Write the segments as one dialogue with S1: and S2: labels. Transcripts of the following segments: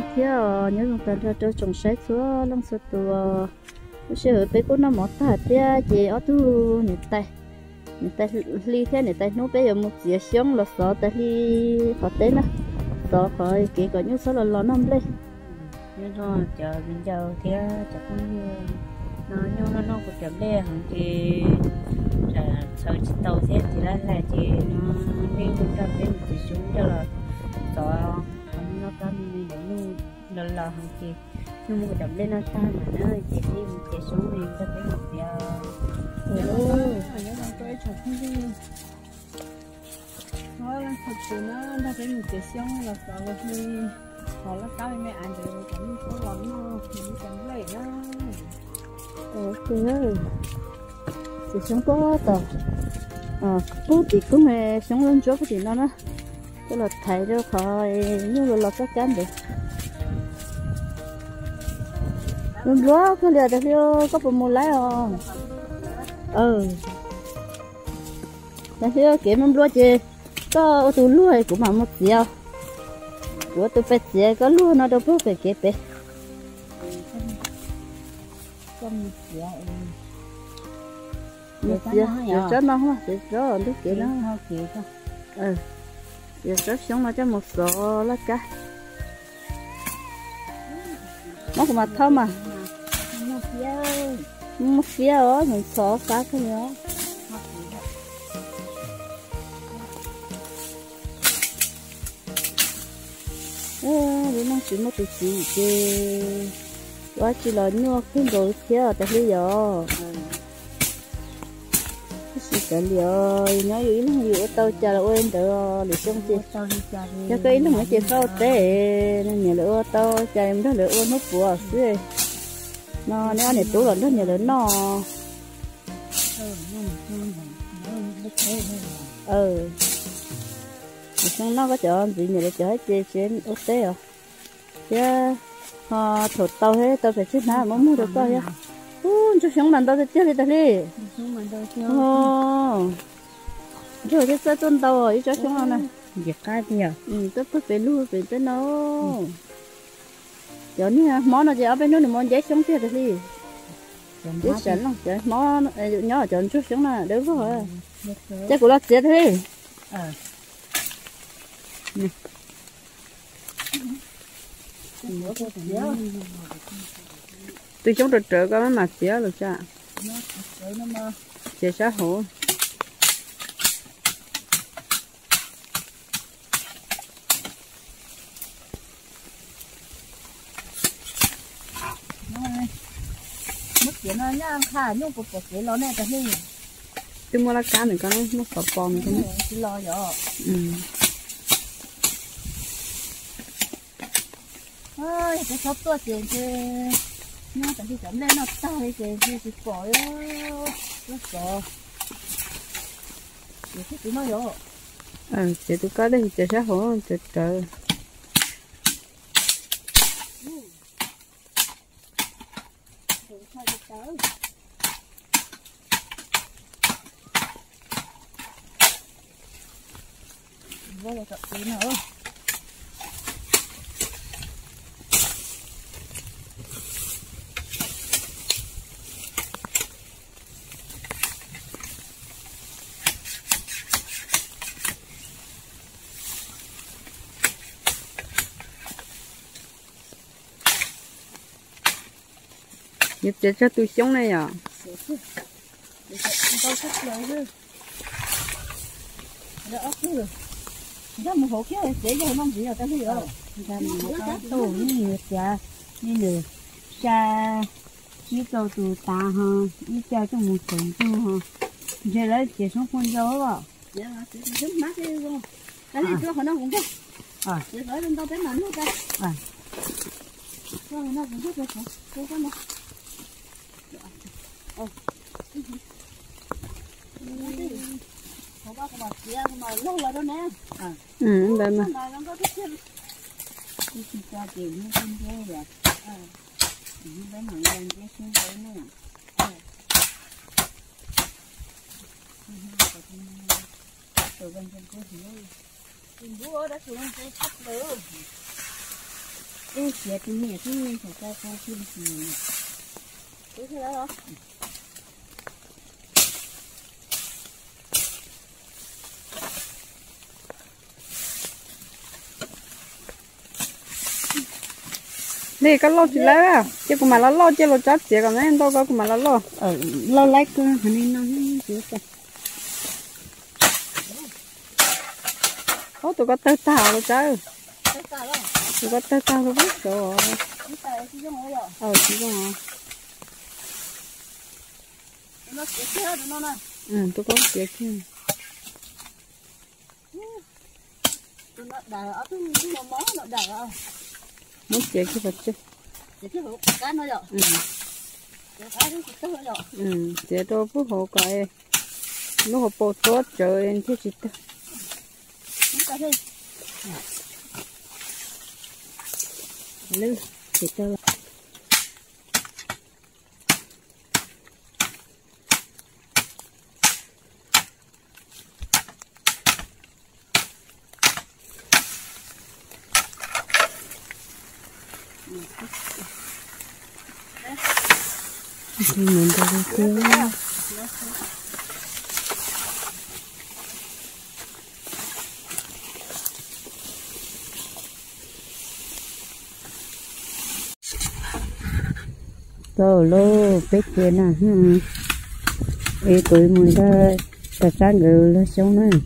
S1: lăng kia, nhớ trong tận cho cho trồng sấy xuống lăng sụt tụ tôi sẽ ở bên cô nó mỏ ta tia chị ở tu nhật tay nhật tay ly thế nhật tay nó bây giờ một dĩa xong là sợ tay ly khó tên á sợ khỏi kỹ có những số là lo năm lên
S2: nhưng rồi chờ mình chờ thế chắc cũng như nó nhau nó nó cũng chậm đê, hẳn ờ, thì là sau chỉ tàu thế thì là là chị, nó đi chúng ta bên chỉ xuống cho là sợ, nó có mình là là hẳn thì nhưng mà chậm lên nó ta mà nó chỉ đi chỉ xuống đi ta bên một giờ
S1: ừ
S3: nhớ trong cái chụp không đi nó là thật sự nó nó phải một cái xong là sợ là khi họ là cái mẹ ăn được cũng có lắm nó mình chẳng lấy nó
S1: ok thì sống có tờ. À bố thì cũng là sống lên chỗ thì nó nó cái là thầy đó khỏi như là lọt các cán được mình lúa cái lừa được theo có bộ một lái không ừ. Là theo kiếm mình lúa chứ có ô tô thì cũng mà một chiều của tôi phải chia có lúa nó đâu phải kịp đấy
S2: không dạ
S1: một chiều giờ cho nó hoa giờ cho nó kia nó
S2: nó kỹ thôi.
S1: Ừ. Giờ xuống nó cho một số lá cá nó cũng mà thơm mà
S2: nó phía
S1: một phía đó mình xóa cá cái để chỉ một tí gì chứ quá chỉ là nhua cái đồ kia tại bây giờ cái gì cả liệu nhớ nó hiểu tao chờ là quên được để trong chị cho cái nó mới chị sao tê nên nhờ lỡ tao chờ em đó lỡ nó của xưa nó nó này tú là nó nhờ lỡ nó ừ. Xong nó có chỗ gì nhờ lỡ chỗ chị trên ok à? Chứ họ thổi tao hết tao phải chết nào mà mua được tao ya u cho sống lần tao sẽ chết đi tao đi
S2: mà đâu chưa
S1: ồ rồi cái sợi tuần tao rồi cho sống này.
S2: Việc cái gì à
S1: ừ tôi phải phải phải tới nó giờ ní món nó chỉ ở bên đó thì món giấy sống rồi đi giấy sẵn luôn trời món nhỏ chọn chút sống là có rồi. Chắc của nó chết đi
S2: ờ
S1: tôi sống được trợ có mấy mặt xía được cha chị sát hổ
S2: mất khá nhung của cái lo này cái gì
S1: tôi mua lá cá này con nó nó bò này con
S2: chỉ lo rồi
S1: ừ
S2: ơi cái shop tua tiền chứ nhưng tại vì chấm lên nó tao cái tiền chỉ bỏ nó sợ để thích tụi nó rồi
S1: ờ chị tôi có đây chị sẽ hổ, chị trợ
S2: vô là tập tí nữa.
S1: Giúp chị cho tôi sống này à?
S2: Tao thích lời chứ đã ốc chứ ra một hộ kia để cho nó gì rồi tao đi rồi ra một cái tổ như nhiều cha như nhiều cha chỉ cầu từ ta ha như cha trong một tuần tu ha giờ lấy chỉ sống con dâu rồi
S1: dạ giúp mắt đi không cái này cho họ nó cũng có
S2: à.
S1: Chị hỏi lên tao tới nằm luôn ta.
S2: À.
S1: Cho nó cũng giúp được hả cô có nó Không có mà mà lâu rồi đó nè. Ừ, đây mà.
S2: Mà nó có thích chứ Cái tiền nó không những cái
S3: lô chỉ lấy à? Chứ cũng mà nó lô chứ lô chết chỉ còn nên đâu có cũng mà nó lô
S2: ở lâu lấy cơ hắn nên nó cả
S3: có tụi có tơ tao rồi chứ tụi có tơ tao rồi biết rồi. Ờ chỉ có
S1: nè.
S3: ừ tụi có kia
S1: Nó đào ở cái cái mỏ nó đào
S3: cái
S1: rồi.
S3: ừ
S1: Cái cá nó sẽ tới rồi.
S3: ừ đâu phút hồ cái nó hồ bộ tốt trời em chứ chỉ tơ
S1: Nó cá thế.
S3: Mình đâu có cứ rồi lô biết chuyện à hừ tuổi mình ta ta sáng gửi là sống nữa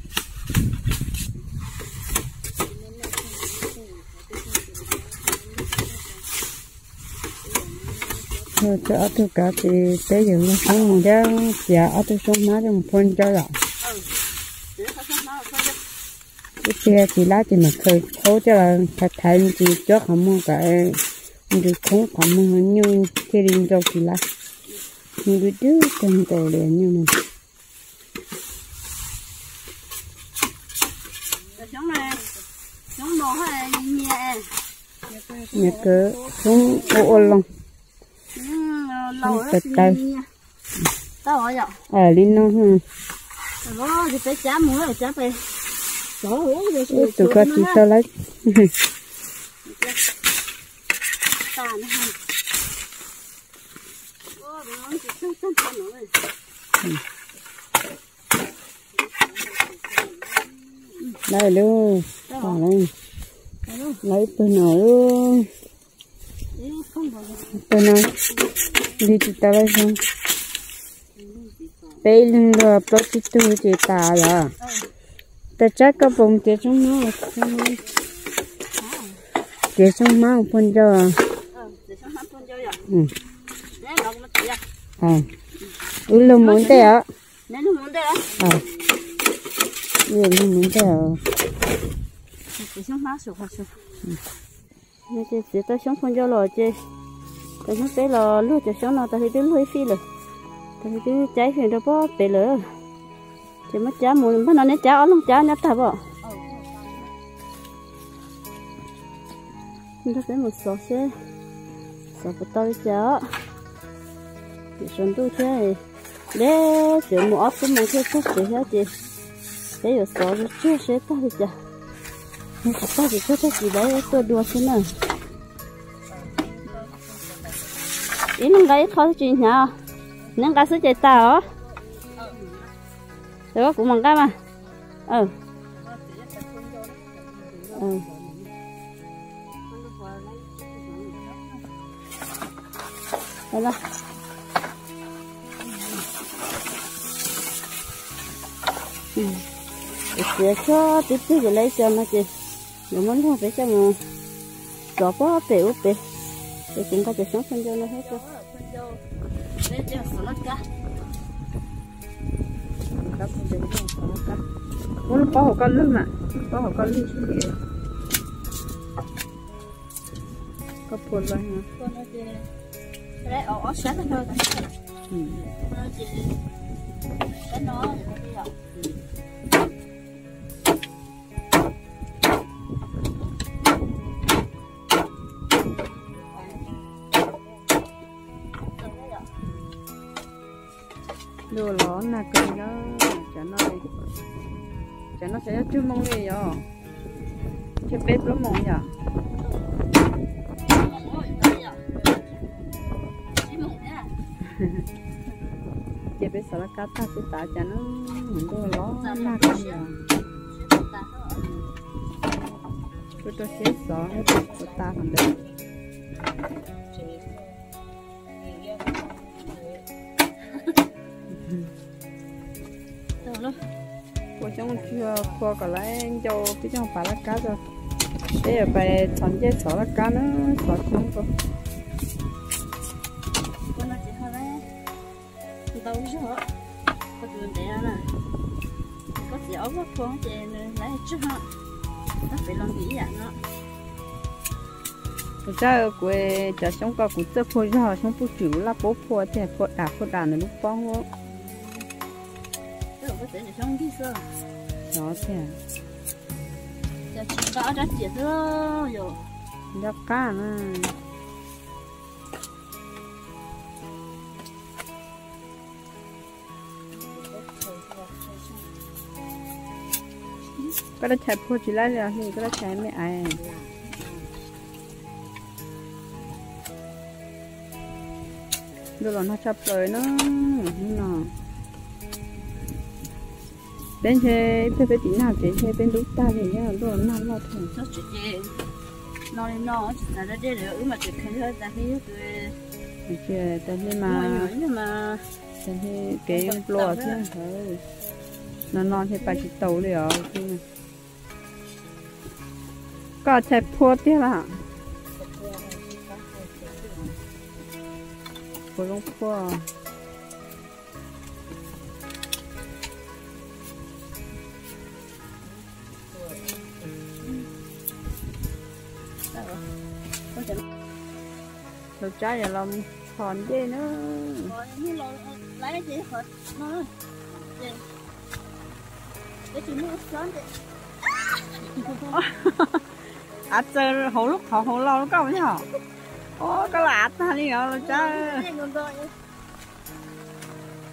S3: cho ở tôi cả thì tế giờ nó sống mình ra dạ ở tôi sống má cho một phân cho rồi cái xe chỉ lá thì mà khơi khô cho là thật thay thì cho không mua cái đi không không mua như cái đi cho chỉ lá. Như cái đứa cần tổ liền như này. Nhà cửa xuống ô ô lòng
S1: đó.
S3: từ.
S1: Tao hỏi rồi.
S3: ở lên nó hả
S1: Đó, thì phải chám mũi rồi chám phải. Đó, uống rồi
S3: tụi con chỉ cho lấy
S1: ta nó hay. Ô, nó chỉ sân sân sân nữa.
S3: đây luôn lấy bên nào luôn
S1: Ý, không vào
S3: bên nào đi chỉ ta lấy xong bây lên rồi bắt chỉ tu chỉ ta là ta chắc cái bông chỉ trong nó
S1: hát con cho rồi.
S3: ừ ừ
S1: nó muốn đây á.
S3: à ừ luôn muốn thế ạ
S1: Để xuống má sụp hoặc sụp. Nè, chỉ tới xuống con cho rồi chị. Tới xuống tới là lúc cho xuống nó tới thì lưỡi phi rồi. Tới thì đứng cháy thì nó bó bể lửa. chỉ mất chá muốn bắt nó nè chá ở lông chá nhát ta bỏ. Nó phải một số xe. Số bắt tao chá. chỉ xuống tu thế. Để chỉ mua ốc cũng mang theo thuốc chị hết chị. Để rồi số rồi chưa sẽ tao đi. Nó sẽ có thì cho đấy tôi đùa thế nào. ý nâng lấy khó chuyện nhá nâng cái sức chạy tao rồi cũng mong cái mà ừ ừ đây là ừ chị cho tí tí lấy cho nó chị muốn thôi phải cho mà có bó tiểu bể để chúng ta จะ sống phân dâu nó hết rồi để cho nó cá
S3: cắt phân cho nó cắt muốn có hồ con lưng mà. Có hồ con lưng. Xuống địa có buồn rồi hả?
S1: Con nó chỉ để ở ở sát thôi
S3: ừ.
S1: nó chỉ cái nó
S3: đồ ló là cái nó chả nó chả nó sẽ chưa mong gì rồi chưa biết lắm mong nhở chưa biết sao là cá ta sẽ tả chả nó mình đồ ló là cái nhở tôi tôi sẽ sợ hết ta thằng đấy trong chưa qua cả lại cho cái trong phải là cá rồi bây giờ phải chọn cái sọ là cá nó sọ không có.
S1: Đâu chứ hả có chuyện để nè có gì ốc có phong chị lấy chứ hả nó phải làm gì vậy nó?
S3: Ra ở quê chợ sống có cũng rất phô ra sống phô chủ là bố phô thì phô đà phô đà nó lúc bóng luôn
S1: cái đi ra rồi
S3: cá nè cái đó chạy phô chỉ lại là thì cái đó chạy mấy ai à? rồi nó chập rồi nó nó bên thế bên bên tí nào thế? Thế bên lúc ta thì nhá rồi nó nó thôi
S1: nó chỉ gì nó đi nó chỉ là ra đây rồi mà chỉ thấy thôi ta thấy cái
S3: Được chưa ta thế
S1: mà
S3: mà. ta thế cái thế thôi nó non thế phải chỉ tàu liền chứ có chạy phô tiếc là phô lông phô rồi trái giờ làm tròn ghê nữa.
S1: Là lấy gì hết nó cái chuyện nó sớm đi
S3: à chơi hổ lúc họ hổ lâu nó có chứ hả? Ô cái lạ ta đi
S1: người tôi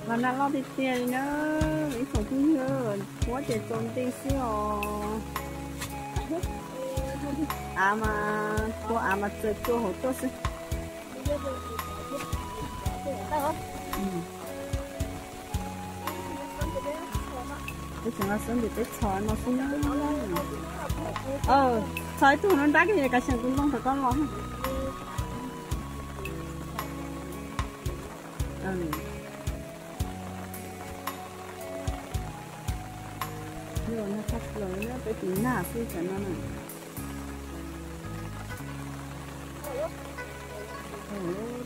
S3: mà nó lo thì tiền nữa. Mấy phòng cũng nhớ. Quá trời tốn tiền xíu à. Mà cô à mà chơi cô hổ tốt xí cái chuyện nó sớm thì tới chọi nó nó. Ờ chọi tụi nó đá cái gì cả chẳng cũng không phải con lo ừ. Rồi nó thắt rồi nó cái tí nà xí cho nó này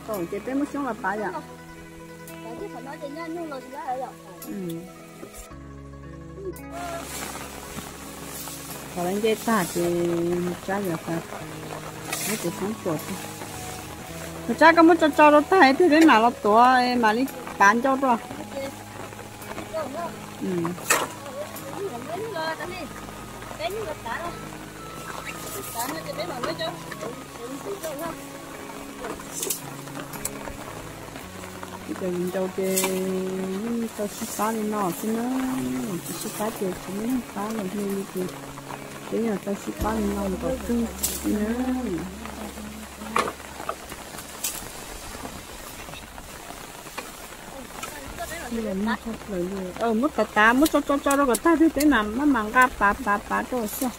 S3: tổ chế tên một số là
S1: phải đã rồi
S3: ừ còn anh dây ta thì cha giờ phải nó chỉ sống chuột. Thôi cha có một cho cho nó thấy thì đến nào nó tuổi mà đi bán cho rồi ừ.
S1: cái như là
S3: đâu cái tao sẽ phá lên nó chứ nó chỉ phá được chứ nó phá là như thế thế là ta sẽ phá lên nó mà có cưng nữa mất ờ mất cả tá mất cho cho cho nó cả ta thế thế nào mà mang ga pá pá pá cho sao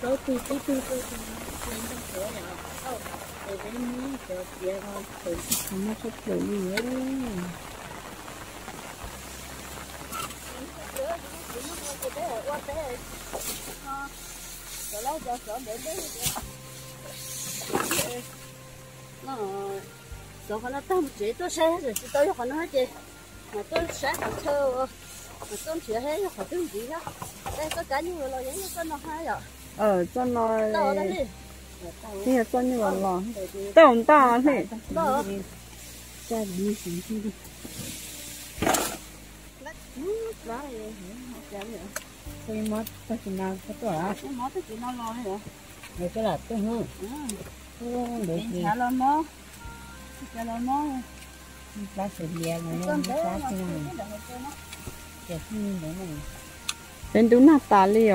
S1: Tôi từ từ từ từ từ từ từ cái
S3: hết rồi rồi
S1: cho sợ để đấy nó rồi họ nó tâm chỉ tôi sẽ rồi mà tôi sẽ học thơ mà tôi chỉ hết họ tôi gì đó đây có cả những người lo vậy có nó hay rồi
S3: ờ cho nó
S1: đâu đây đi
S3: thì nào có tuổi à
S1: cái món tôi chỉ nó lo nữa
S3: để cái là tôi hư để
S1: mình thả lo mó thả lo mó
S3: lá sườn bè này nó
S1: con
S3: lá cái này
S1: nó
S3: này bên đúng là tà li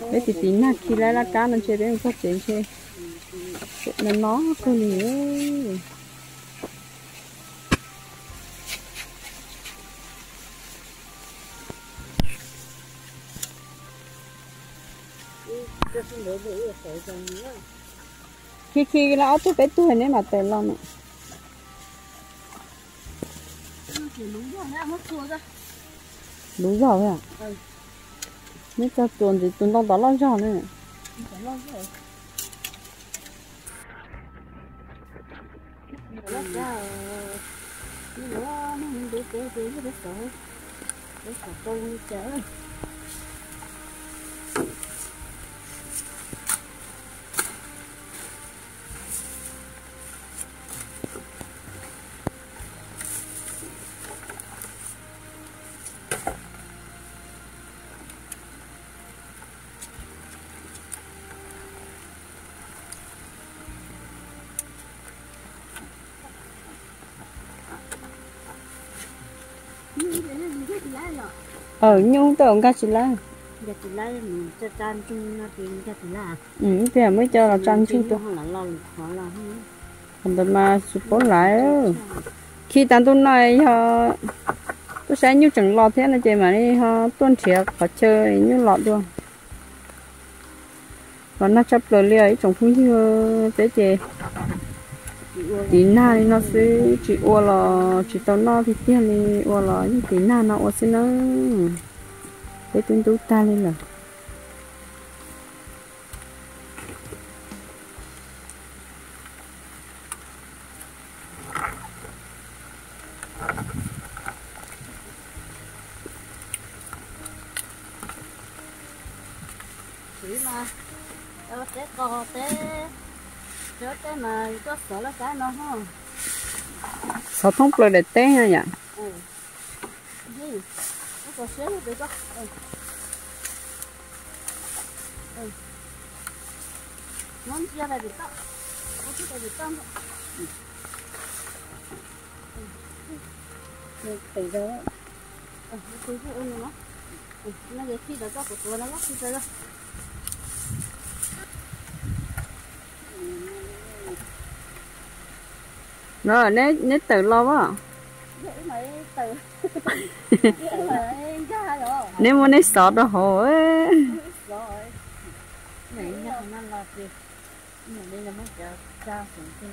S3: bé thì tí nào khi lá lá cá nó chơi đến phát triển chơi nó nó cơ nữa khi khi là tôi bé tôi nên mà tên lòng nữa lú giỏ thôi à? Ừ nếu cho cho
S1: nó mình đi tới
S3: ờ nhung không cá chỉ lá
S1: giờ chỉ lấy mình cho chan chung nó tiền cho chỉ là
S3: ừ thì mới cho là trang chung tôi.
S1: là lo họ là
S3: còn tôi mà bốn lại khi tao tôi nói họ tôi sẽ như chẳng lọt thế là chị mà đi họ tuân thiệt họ chơi như lọt luôn còn nó chấp lời liều ấy trồng không như thế chị tí na thì nó sẽ chỉ ua là chỉ tao nó thì tiền thì ua là như tí na nó ua sẽ nó. Để tôi tú ta lên là
S1: chỉ mà đâu té co té chớ té có sợ là cái nó không?
S3: Sao thông lời để té nha nhỉ
S1: ừ. Gì? Nó có xé được có ừ. Ừ. Nó chia ra được đó nó chia ra được đó
S3: Được, thấy đó.
S1: Ừ nó chia ra ôn nó ừ nó cái khi đó có của tôi nó lắc khi đó
S3: rồi lo
S1: dễ mấy từ mấy ra rồi
S3: nếu muốn nếu sợ đó hồ ấy
S1: này nha nó là gì mà đây là mấy chợ cha xuống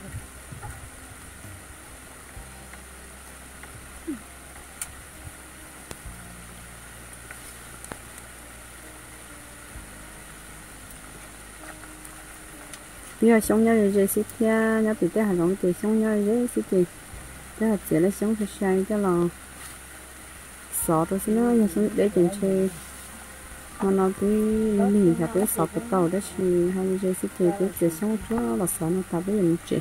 S3: bây giờ sống nhau rồi sẽ kia nhau từ cái hà nội thì sống nhau rồi sẽ kì cái là chỉ là sống thật sai cái là sợ tôi sẽ nói sống để chuyện chơi mà nó cứ lì cả cái sợ cái tàu đó thì hai rồi sẽ kì cái chỉ sống cho là sợ nó ta bây giờ mình chơi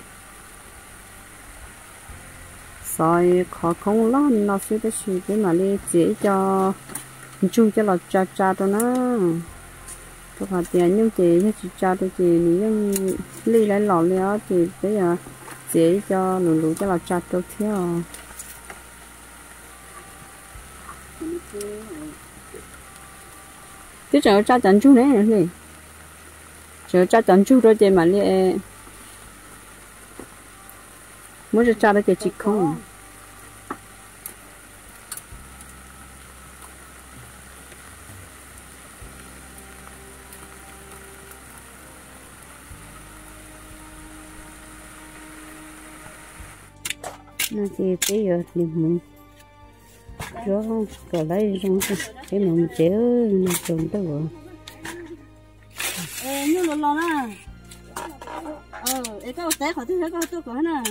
S3: sợ khó không lo nó sẽ cái gì cái mà đi chỉ cho, chung cho là cha cha đó nó cho họ tiền nhưng chị như chị cha tôi chị nhưng ly lấy lọ léo thì bây giờ chị à, cho lù lù cho là cha tôi theo chứ chờ cha chẳng chú này gì chờ cha chẳng chú rồi chị mà li muốn cho cha được cái chị không à. nó chỉ bây giờ thì mình chó không có lấy trong cái mình chéo nó trồng tới vợ
S1: ê như lò lò nè ờ ê cái té khỏi thứ hết cái tôi khỏi nè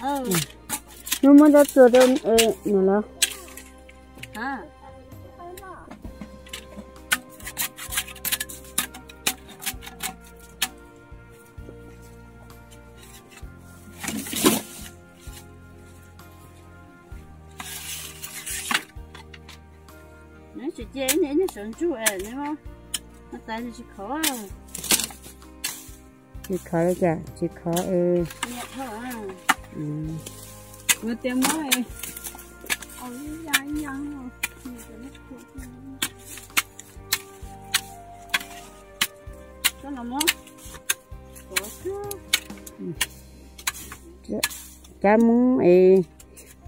S1: ờ
S3: nó mới đã
S1: sửa đơn ờ nó là hả sẵn chú ế nếu mà nó thì chị khó à
S3: chỉ khó đấy cả, chỉ khó ờ
S1: nhẹ thôi à. Vừa tiền mới Ôi dài rồi Có làm không? Có chứ
S3: cha muốn ờ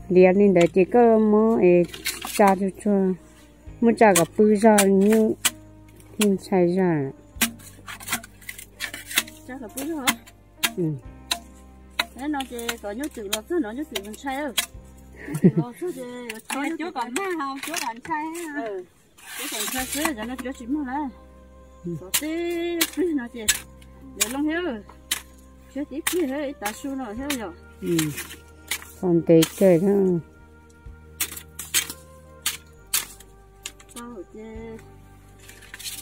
S3: liền đi để chỉ có muốn ờ
S2: cha cho cho mua cha gặp bự ra như thiên sai ra
S1: chắc là bún hả?
S2: Ừ.
S1: Thế nó chỉ có nhớ chữ là sao nó nhớ chữ mình chỉ
S3: Thôi chú còn má không? Chú còn sai ha
S1: ừ. Cái còn sai xứ cho nó chữa chữ mà là có tí nó chỉ để long hiếu chữa tí kia hết ta su nó hiếu rồi
S2: ừ. Còn tệ chơi đó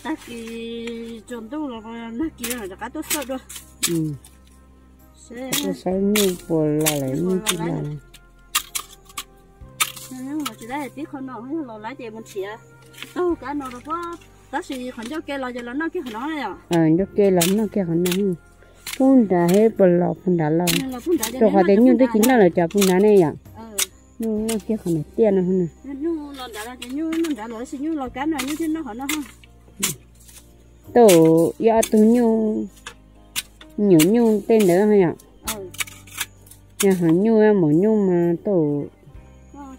S1: ta kỳ trộm đâu là nó kia là cá tốt sợ đâu
S2: ừ
S1: sẽ
S2: sẽ như bò là lại như thế là
S1: nếu mà chỉ ได้ tí con nó là lấy tiền một xía đâu cá nó đâu có ta chỉ còn cho cái lo cho nó cái nó này à
S2: ờ nó kia lắm nó kia năng phun đã hết bò lọ phun đã
S1: là đã
S2: tôi hỏi đến như thế chính là là chả phun đã này à nó kia không phải tiền nữa nè
S1: nhưng nó đã là như nó đã là xin như là cá này như thế nó họ nó không
S2: tổ ya tu nhu nhu nhu tên nữa hay ạ.
S1: Ờ
S2: nhà hàng nhu em một nhu mà tổ
S1: ờ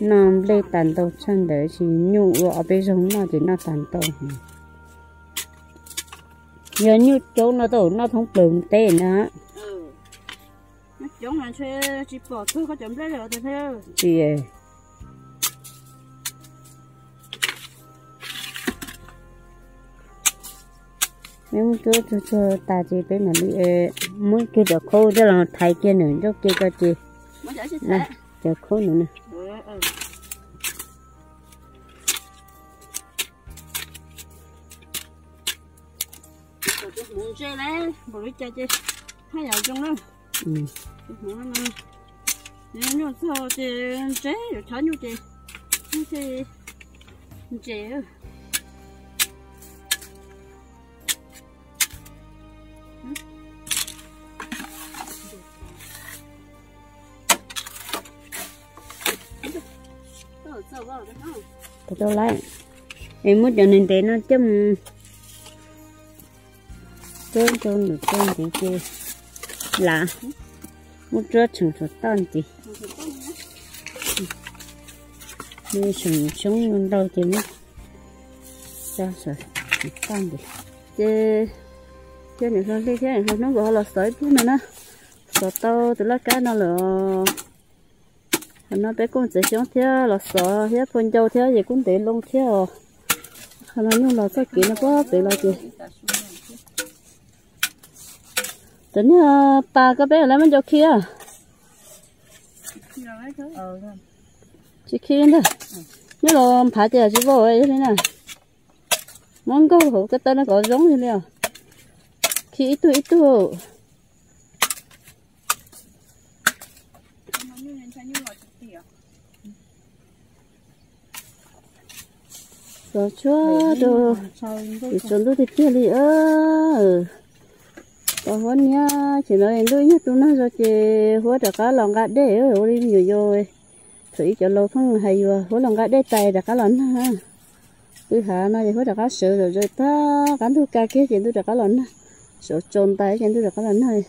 S2: nam lê tàn tàu chân đấy chỉ nhu ở bên trong nó chỉ nó tàn tàu giờ nhu chỗ nó tổ nó không bơm tên nữa
S1: giống là chơi chỉ bỏ thôi có chấm đấy rồi thì theo
S2: chị nếu chỗ chỗ chỗ ta chỉ bên mà đi muốn kia được khô cho là thay kia nữa cho kia cho chị.
S1: Mới giải thích
S2: nè cho khô nữa nè.
S1: Ờ ờ. Cái muốn chơi đấy bỏ đi chơi chơi hay là trong đó
S2: ừ.
S1: nếu như sao thì chế rồi thấy như thế như thế chế
S2: Tôi lại em muốn cho nên để nó chấm trơn trơn được trơn gì kia là một rớt chừng cho tan gì đi sừng xuống lên đâu thì mất. Sao rồi tan đi, chứ chứ này thôi thế này thôi nó gọi là sợi bún nữa nè sợi to từ lá cá nó là nó bé con sẽ xuống theo là sợ theo con dâu theo gì cũng để luôn theo. Nó như là sao kỹ nó quá để là gì tính ba cái bé lấy mình cho kia
S3: ờ
S2: chỉ kia thôi nhớ là phải chờ chỉ vô ấy thế này món câu hổ cái tên nó có giống thế nào khi ít tuổi ít tuổi rồi chúa đồ. chuẩn đôi thì kia đi ơ có hôn nhá chỉ nói đôi nhất tụi nó rồi chị hứa được cá lòng gà đê ở đi nhiều rồi. Thủy cho lâu không hay vừa hứa lòng gà đê tay được cá lần ha. Cứ hả nó thì hứa được cá sữa rồi rồi ta cắn thuốc ca kia chuyện tôi được cá lần sợ trôn tay chuyện tôi được cá lần thôi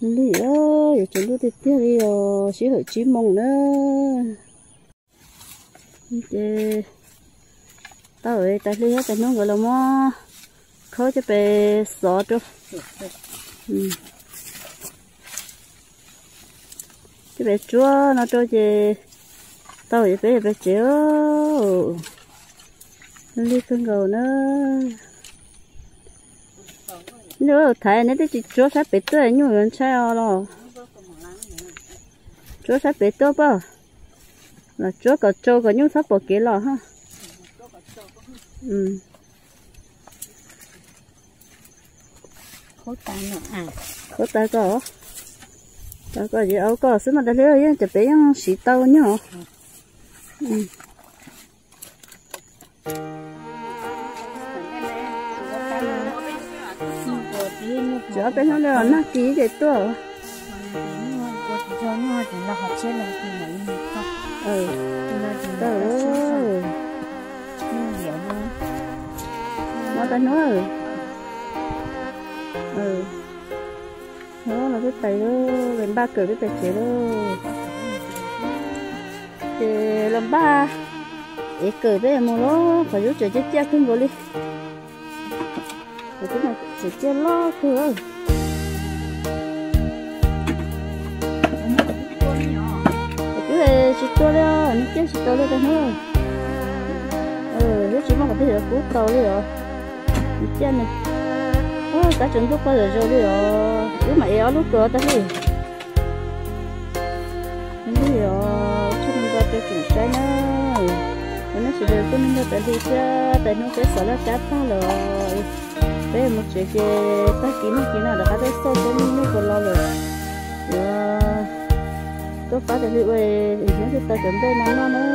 S2: đi ơi chuẩn tôi tiếp theo đi rồi chỉ hơi chí mong nữa. Thế tao ơi tao đi hết, tao nó gọi là mo khó cho bé sọ cho cái bé chúa, nó cho chị tao vậy bé bé chéo nó đi con gầu nó. Nữa thấy nếu chị chúa sắp bị tôi nhưng mà sao lo. Chúa sắp bị tôi bao là chúa có trâu có nhung sắp bỏ kia lò ha? Ừ.
S3: à.
S2: Có tay có. Tay có gì áo có xíu mà đã lấy rồi chụp bé xí tàu nhá. Ừ. Chó bé nó là nó
S3: mà như không
S2: ừ. Tớ
S3: nó nó
S2: ta nói ừ.
S1: Đó là cái tay đó làm ba cờ cái tay chế đó thì làm ba. Để cờ với mua nó phải giúp chơi chơi chơi không vô đi. Rồi cái này chơi chơi lo thôi cái này chỉ to đó nó chơi chỉ to đó thôi ừ nếu chỉ mong có thể là cú to đi rồi. Chơi này ta chuẩn lúc có rồi rồi đi rồi. Cứ mà éo lúc cỡ ta đi. Đi rồi cho mình qua cho chuẩn sai nữa. Nó sẽ được con nó tại đi cha tại nó cái sợ là cha ta rồi. Bé một chuyện kia ta kiếm nó kiếm nào đó có thể sau cho mình nó còn lo rồi rồi dạ. có phải là liệu về nó sẽ ta chuẩn bị nó nó nữa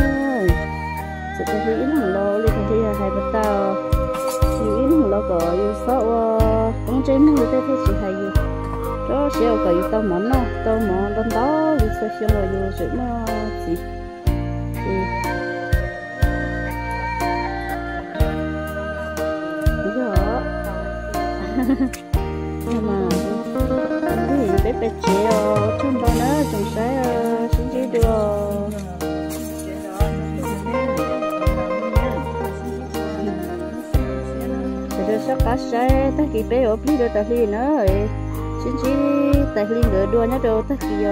S1: sẽ ta nghĩ nó lo liền thì hai bên tao chỉ nó có yêu sợ cũng chơi nó người ta chỉ hay yêu đó sẽ có yêu tao món nó tao món đơn đó yêu sợ xem rồi yêu sự nó gì nhưng mà cái bé bé chế trong đó nữa chúng sẽ xin chỉ được rồi cá sẽ ta kỳ bé ở phía đó ta đi nữa xin chỉ ta liên đỡ đua nhá đâu ta kỳ